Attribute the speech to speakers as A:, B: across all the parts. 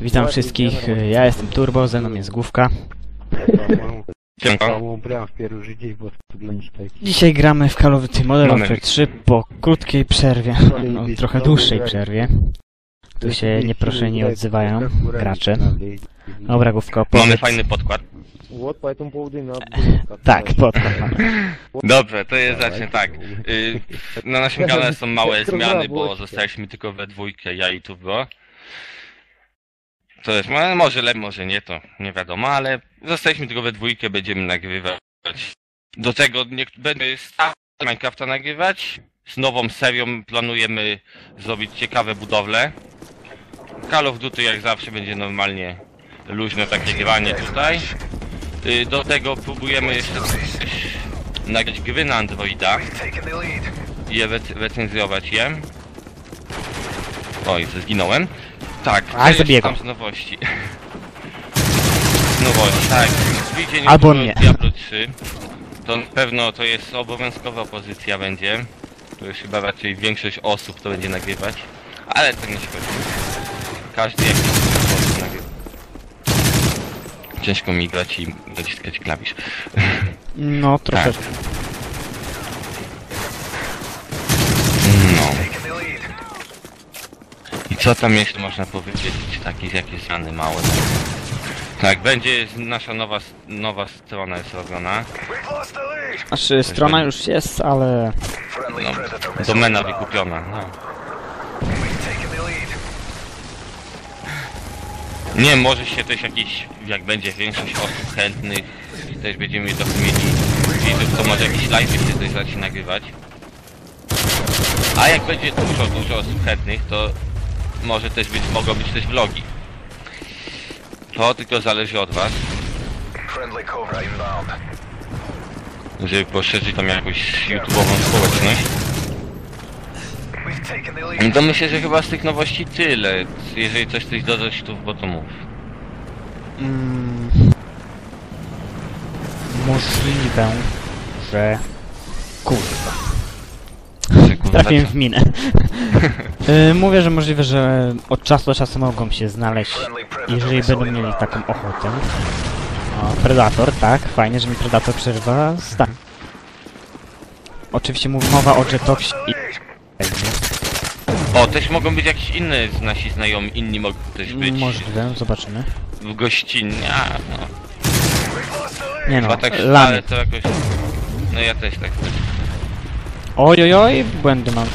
A: Witam wszystkich, ja jestem Turbo, ze mną jest Główka. Dzisiaj gramy w Call of Duty Modern Warfare 3 po krótkiej przerwie, no, trochę dłuższej przerwie. Tu się nie proszę nie odzywają gracze. Dobra, Główka,
B: powiedz.
A: Mamy
B: fajny podkład.
A: Tak, podkład mamy.
B: Dobrze, to jest zacznie tak. Y, na naszym kanale są małe zmiany, bo zostaliśmy tylko we dwójkę, ja i Turbo. To jest, no, może lepiej, może nie, to nie wiadomo, ale zostaliśmy tylko we dwójkę, będziemy nagrywać. Do tego nie, będę start Minecrafta nagrywać. Z nową serią planujemy zrobić ciekawe budowle. Call of Duty jak zawsze będzie normalnie luźne takie granie tutaj. Y, Do tego próbujemy jeszcze nagrać gry na Androida i recenzjować je. Oj, zginąłem. Tak,
A: A,
B: to jest
A: zabiegł.
B: tam z nowości. Nowości, tak. Widzicie
A: Albo nie.
B: Diablo 3. To na pewno to jest obowiązkowa pozycja będzie. To już chyba raczej większość osób to będzie nagrywać. Ale to nie szkodzi. Każdy jakiś sposób nagrywa. Ciężko mi grać i dociskać klawisz.
A: No, trochę.
B: Tak. No. I co tam jeszcze można powiedzieć? Takie jakieś zmiany małe. Tak, będzie nasza nowa, nowa strona jest robiona.
A: Znaczy, strona już jest, ale...
B: No, domena wykupiona. No. Nie, może się też jakiś, jak będzie większość osób chętnych też będziemy trochę mieli widzów, to może jakiś live się też zacznie nagrywać. A jak będzie dużo, dużo osób chętnych, to może też być, mogą być też vlogi. To tylko zależy od was, żeby poszerzyć tam jakąś YouTube'ową społeczność.
C: Lead.
B: No To myślę, że chyba z tych nowości tyle. Jeżeli coś chcesz dodać, to bo to mów.
A: Mm, możliwe, że... Kurwa. Trafiłem w minę. Y, Mówię, że możliwe, że od czasu do czasu mogą się znaleźć, jeżeli będą mieli taką ochotę. O, Predator, tak, fajnie, że mi Predator przerywa stan. Oczywiście mów mowa o Jetoxie i...
B: O, też mogą być jakieś inne z nasi znajomi, inni mogą też być
A: Możliwe, zobaczymy.
B: w gościnnie. A, no.
A: Nie no,
B: Chyba tak to jakoś... No ja też tak.
A: Oj, oj, błędy mam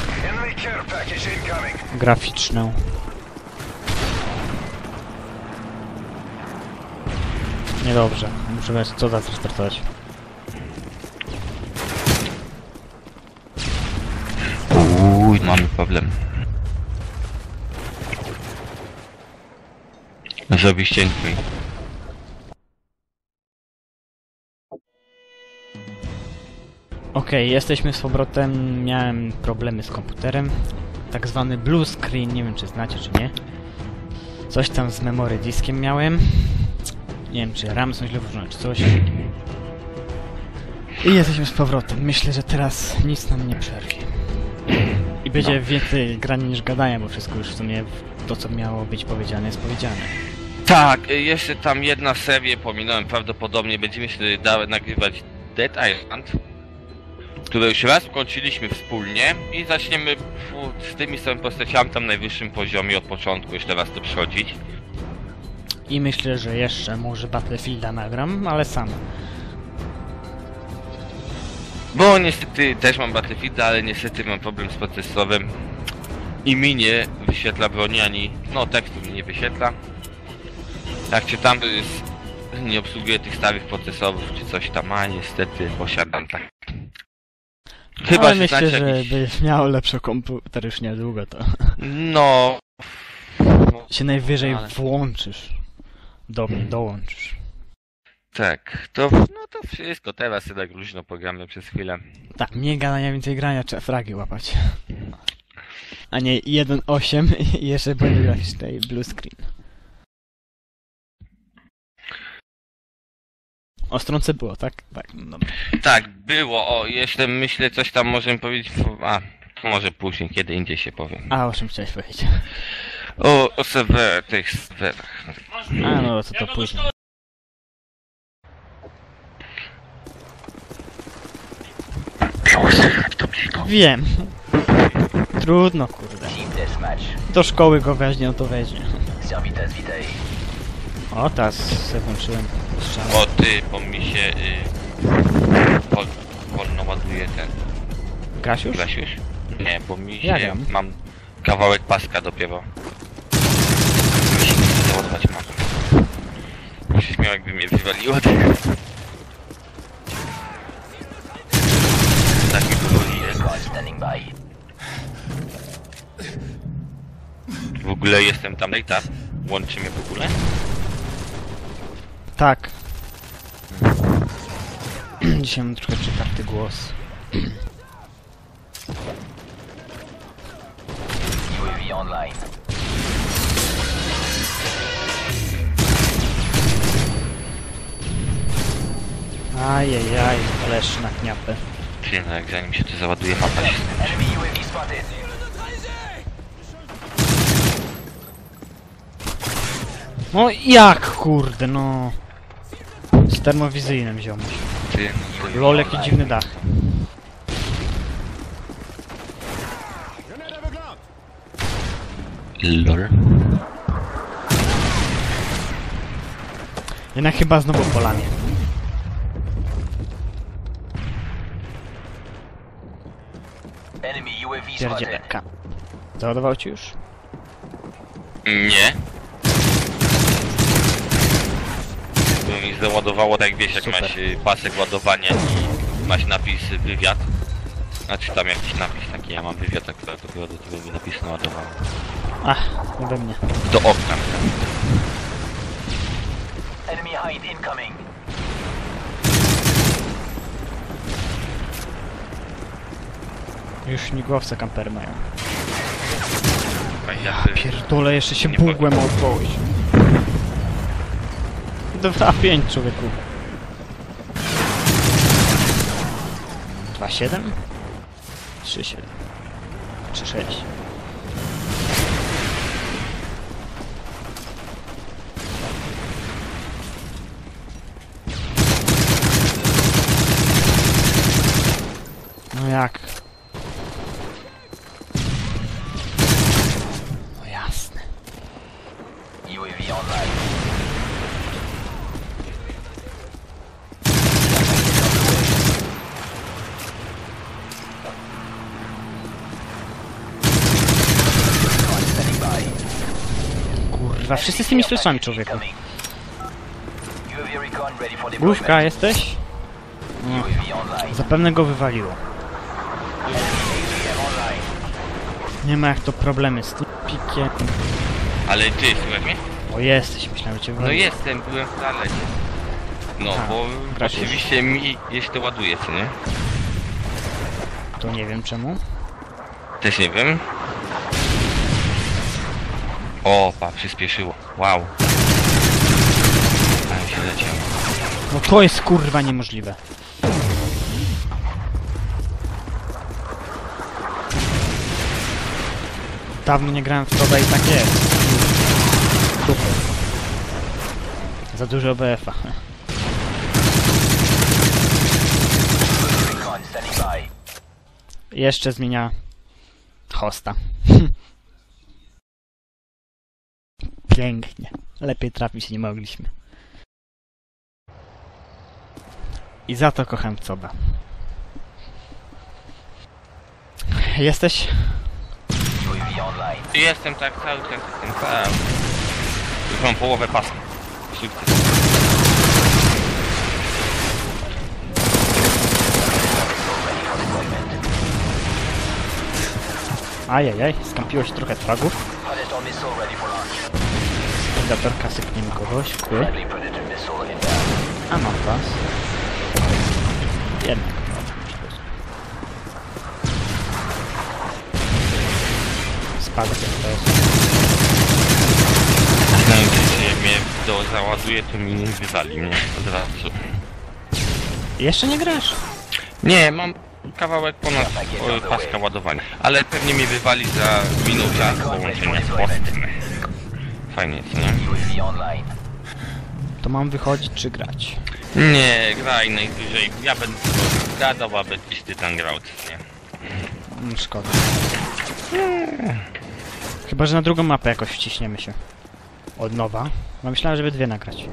A: graficzne. Niedobrze, muszę wiesz, co za restartować.
B: Uj, mamy problem. Zrobić cienkiej.
A: Okej, jesteśmy z powrotem. Miałem problemy z komputerem. Tak zwany blue screen, nie wiem czy znacie czy nie. Coś tam z memory diskiem miałem. Nie wiem czy RAM są źle włożone czy coś. I jesteśmy z powrotem. Myślę, że teraz nic nam nie przerwie. I będzie więcej grania niż gadania, bo wszystko już w sumie to co miało być powiedziane jest powiedziane.
B: Tak, y, jeszcze tam jedna seria, pominąłem, prawdopodobnie będziemy się nagrywać Dead Island, które już raz kończyliśmy wspólnie i zaczniemy z tymi samymi postaciami tam na najwyższym poziomie od początku jeszcze raz to przechodzić.
A: I myślę, że jeszcze może Battlefielda nagram, ale sam.
B: Bo niestety też mam Battlefielda, ale niestety mam problem z procesorem i mi nie wyświetla broni ani, no tekstu mi nie wyświetla. Jak czytam, to jest, nie obsługuje tych starych procesorów czy coś tam, a niestety posiadam tak.
A: Ale
B: że
A: myślę, że
B: jakiś-
A: będziesz miał lepszy komputer już niedługo, to
B: No...
A: się najwyżej
B: Ale-
A: włączysz. Do mnie dołączysz.
B: Tak, to, no to wszystko, teraz sobie tak luźno pogramy przez chwilę.
A: Tak, mniej gadania, więcej grania, trzeba fragi łapać. A nie 1.8 i jeszcze będzie graficzne i blue screen. O stronce było, tak? Tak, no dobra.
B: Tak, było, o, jeszcze myślę coś tam możemy powiedzieć, a, może później, kiedy indziej się powiem.
A: A o czym chciałeś powiedzieć?
B: O, o serwer, tych serwerach.
A: A no, co to później. Wiem. Trudno, kurde.
D: Team Deathmatch.
A: Do szkoły go weźmie, no to weźmie. O, teraz se włączyłem.
B: O ty, bo mi się y, wol, wolno ładuje ten
A: już?
B: Grasiuś. Nie, bo mi się
A: Ja
B: mam kawałek paska dopiero. Mi się nie załadować mapy. Bo się śmiał jakby mnie wywaliło. Tak mi powoli jest. W ogóle jestem tam lejta. Łączy mnie w ogóle?
A: Tak. Dzisiaj mam trochę przytarty głos.
D: UAV online.
A: Ajajaj, flash na kniapę.
B: Jak zanim się to załaduje mapa się
D: Enemy UAV spotted.
A: No jak kurde, no. Z termowizyjnym ziomuś. Lol, jaki dziwny dach.
B: Lol.
A: Jednak chyba znowu polanie.
D: Enemy UAV
A: Pierdziele.
D: spotted.
A: Ka. Załadował ci już?
B: Nie. Bo mi załadowało tak wiesz, jak
A: Super.
B: masz y, pasek ładowania i masz napis wywiad. Znaczy tam jakiś napis taki, ja mam wywiad akurat dopiero do tego mi napis naładowało.
A: Ach, nie we mnie.
B: Do okna.
D: Enemy hind incoming.
A: Już śmigłowce kampery mają.
B: A ja
A: Pierdole, jeszcze się
B: Nie
A: bugłem odwołać. 2-5 człowieku. 2-7? 3-7. 3-6. No jak? No jasne.
D: UAV online. Recon standing by.
A: Kurwa, wszyscy z tymi fleszami człowieku. Główka, jesteś?
D: Online.
A: zapewne go wywaliło. Nie ma jak to problemy z pikiem.
B: Ale ty, słuchaj mnie?
A: O jesteś, myślałem, że cię
B: No
A: wywaliło.
B: jestem, byłem w toalecie. No,
A: A,
B: bo
A: grasz już.
B: oczywiście mi jeszcze ładuje, co nie?
A: To nie wiem czemu.
B: Też nie wiem. O, pa, przyspieszyło. Wow. Ale się leciało.
A: No to jest kurwa niemożliwe. Dawno nie grałem w to i tak jest. Super. Za dużo BF-a. Jeszcze zmienia hosta. Pięknie. Lepiej trafić się nie mogliśmy. I za to kocham Coba. Jesteś?
B: Jestem tak cały czas, jestem cały. Już mam połowę paska. Sukces.
A: Ajajaj, skampiło się trochę fragów. Predatorka sypniemy kogoś.
D: Inbound.
A: A mam was. Jednak.
B: Znając się, jak mnie do załaduje, to mi nie wywali mnie od razu.
A: Jeszcze nie grasz?
B: Nie, mam kawałek ponad o, paska ładowania. Ale pewnie mnie wywali za minutę połączenia z postem. Fajnie jest, nie?
D: UAV online.
A: To mam wychodzić czy grać?
B: Nie, graj najwyżej. Ja będę gadał, a będziesz ty tam grał, nie?
A: Mm, Szkoda. Chyba, że na drugą mapę jakoś wciśniemy się. Od nowa. No myślałem, żeby dwie nagrać.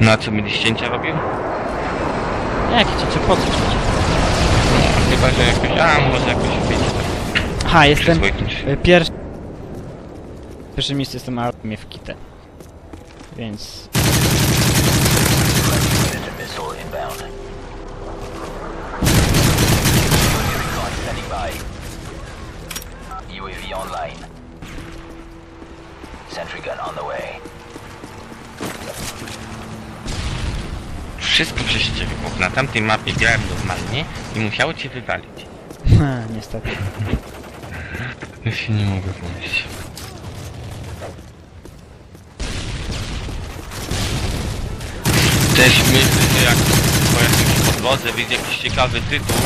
B: No a co, będziesz cięcia robił?
A: Jak chcecie, po co chcecie?
B: Chyba, że jakoś... A, może jakoś wiecie,
A: Aha, jestem y, pierwszy... Pierwsze miejsce jestem, a mnie w kitę. Więc...
D: UAV online. Sentry gun on the way.
B: Wszystko bo na tamtej mapie grałem normalnie i musiało cię wywalić.
A: niestety.
B: Ja się nie mogę powiedzieć. Też myślę, że jak po jakimś podwodze wyjdzie jakiś ciekawy tytuł,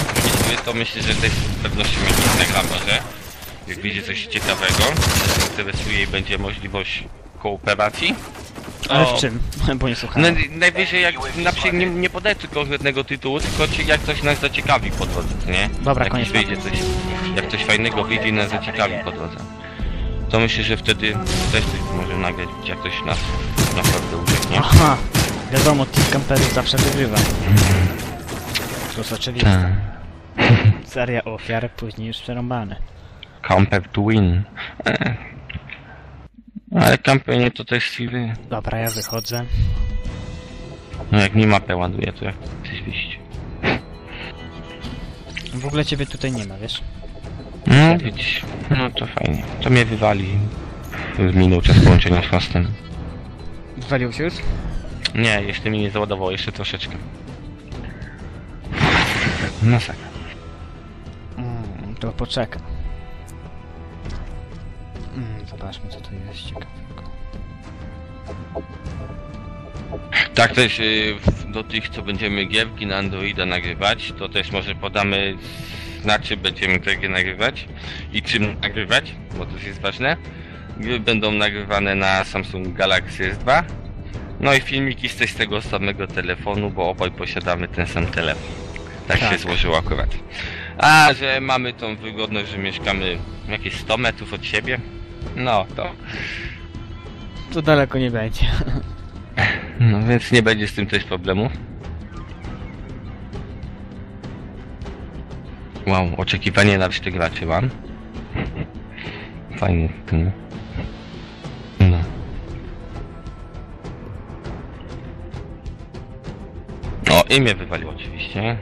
B: to myślę, że też z pewnością jakiś nagramy, że jak wyjdzie coś ciekawego, interesuje i będzie możliwość kooperacji.
A: Ale w czym? Bo nie
B: No,
A: słuchałem.
B: najwyżej jak na przykład nie, nie podać konkretnego tytułu, tylko jak coś nas zaciekawi po drodze, nie?
A: Dobra,
B: jak
A: koniec.
B: wyjdzie coś, jak coś fajnego wyjdzie i nas zaciekawi po drodze. To myślę, że wtedy też coś może nagrać, jak ktoś nas naprawdę ucieknie.
A: Aha! Wiadomo, team camperów zawsze wygrywa. To jest oczywiste. Seria ofiar, później już przerąbane.
B: Camper to win. E. Ale kampanie to też siły.
A: Dobra, ja wychodzę.
B: No jak mi mapę ładuje, to jak chcesz wyjść.
A: W ogóle ciebie tutaj nie ma, wiesz?
B: No widzisz, no to fajnie. To mnie wywali. Minął czas połączenia z hostem.
A: Zwalił się już?
B: Nie, jeszcze mi nie załadowało, jeszcze troszeczkę. Masakra.
A: Mm, to poczekam. Mm, zobaczmy co tu jest ciekawego.
B: Tak też y, do tych, co będziemy gierki na Androida nagrywać, to też może podamy na czym będziemy te gry nagrywać i czym nagrywać, bo to jest ważne. Gry będą nagrywane na Samsung Galaxy S2. No i filmiki z z tego samego telefonu, bo obaj posiadamy ten sam telefon. Tak,
A: Tak.
B: się złożyło akurat. A, że mamy tą wygodność, że mieszkamy jakieś 100 metrów od siebie, no to
A: To daleko nie będzie.
B: No więc nie będzie z tym też problemu. Wow, oczekiwanie na graczy mam. Fajnie ten. Imię wywaliło oczywiście.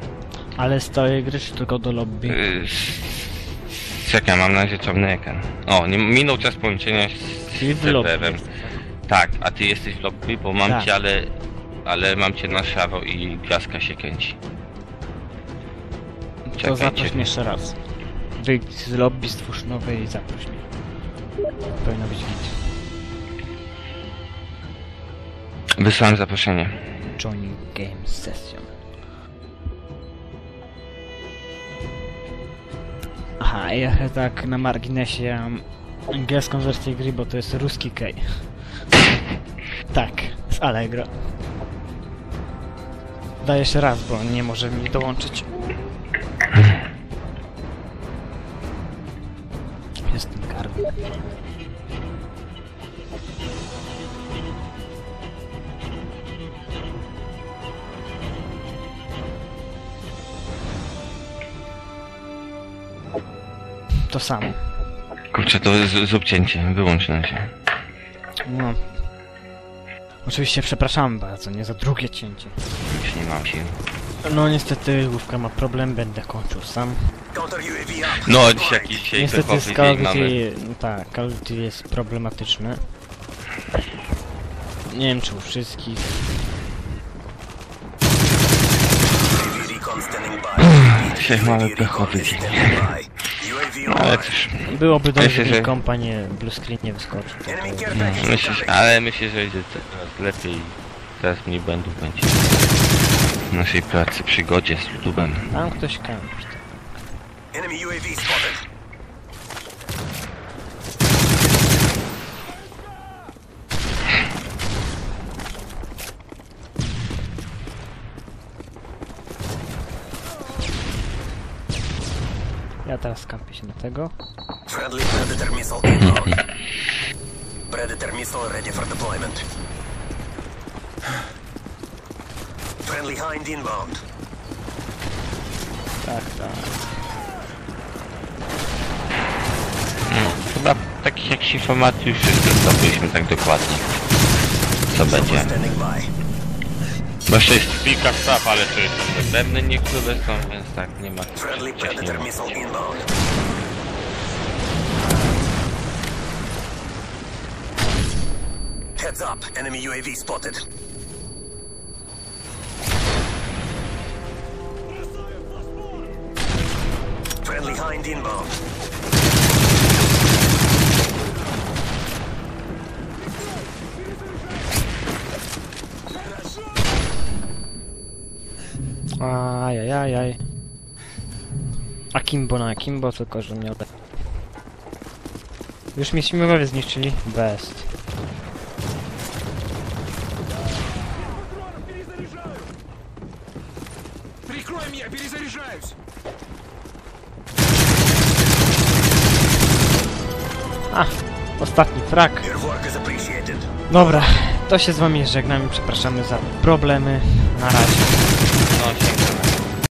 A: Ale z tej gry czy tylko do lobby?
B: Yy, Czekaj, mam na razie czarny ekran. O, nie, minął czas połączenia z
A: Czyli w lobby
B: serwerem.
A: jesteś.
B: Tak, a ty jesteś w lobby, bo mam
A: Tak.
B: cię, ale... Ale mam cię na szaro i gwiazdka się kręci.
A: To zaproś mnie jeszcze raz. Wyjdź z lobby, stwórz nowe i zaproś mnie. Powinno być git.
B: Wysłałem zaproszenie.
A: Joining Game Session. Aha, ja tak na marginesie angielską wersję gry, bo to jest ruski kej. tak, z Allegro. Daję jeszcze raz, bo nie może mi dołączyć. To samo.
B: Kurczę, to z- zrób cięcie, wyłącz na się.
A: No. Oczywiście przepraszam bardzo, nie za drugie cięcie.
B: Już nie mam sił.
A: No niestety główka ma problem, będę kończył sam.
B: No, dzisiaj jakiś dzisiaj
A: Niestety z Call of. Duty, no tak, Call of Duty jest problematyczny. Nie wiem czy u wszystkich.
B: Dzisiaj mamy pechowy dzień. Ale cóż,
A: Byłoby dobrze,
B: Myślę,
A: gdyby
B: że-
A: kompanie blue screen nie wyskoczył. To,
C: care
B: no, że,
C: incoming.
B: ale myślę, że będzie teraz lepiej. Teraz mniej błędów będzie. W naszej pracy, przygodzie z YouTube'em.
A: Tam ktoś kampi.
C: Enemy UAV spotted.
A: Ja teraz kampię się na tego.
C: Friendly Predator missile inbound. Predator missile ready for deployment. Friendly Hind inbound.
A: Tak, tak.
B: Chyba takich jakichś informacji już zdobyliśmy tak dokładnie. Co będzie. Jeszcze jest kilka spraw, ale to jest pewne niektóre są, więc tak, nie ma
C: Friendly. Predator missile inbound. Heads up, enemy UAV spotted. Friendly Hind inbound.
A: Ajajajaj. Akimbo na Akimbo, tylko że miał... Już mi śmigłowie zniszczyli? Best.
E: Прикрой меня, перезаряжаюсь!
A: A! Ostatni frak.
C: Your work is appreciated.
A: Dobra, to się z wami żegnamy, przepraszamy za problemy. Na razie.
B: No,